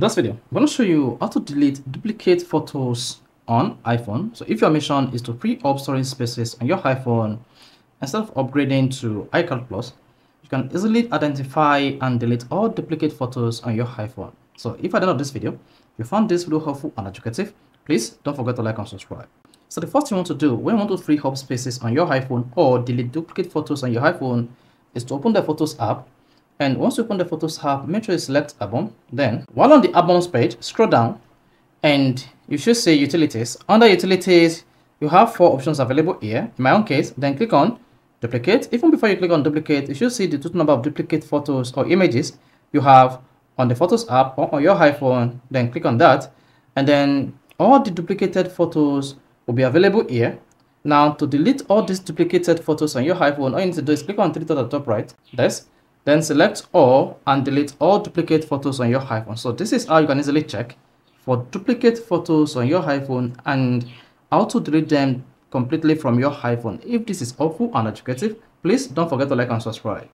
In this video, I'm going to show you how to delete duplicate photos on iPhone. So if your mission is to free up storage spaces on your iPhone instead of upgrading to iCloud Plus, you can easily identify and delete all duplicate photos on your iPhone. So if at the end of this video, you found this video helpful and educative, please don't forget to like and subscribe. So the first thing you want to do when you want to free up spaces on your iPhone or delete duplicate photos on your iPhone is to open the Photos app and once you open the Photos app, make sure you select Album. Then, while on the Albums page, scroll down and you should see Utilities. Under Utilities, you have four options available here. In my own case, then click on Duplicate. Even before you click on Duplicate, you should see the total number of duplicate photos or images you have on the Photos app or on your iPhone. Then click on that. And then all the duplicated photos will be available here. Now, to delete all these duplicated photos on your iPhone, all you need to do is click on three at the top right. This then select all and delete all duplicate photos on your iPhone. So this is how you can easily check for duplicate photos on your iPhone and how to delete them completely from your iPhone. If this is helpful and educative, please don't forget to like and subscribe.